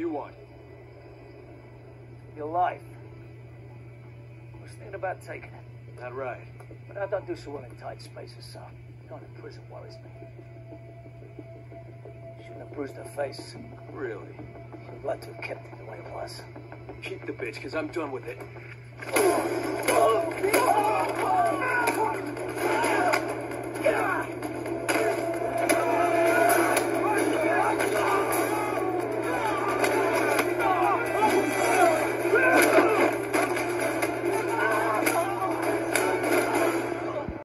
you want? Your life. I was thinking about taking it, Not right. but I don't do so well in tight spaces, so going to prison worries me. Shouldn't have bruised her face. Really? I'd like to have kept it the way it was. Keep the bitch, because I'm done with it.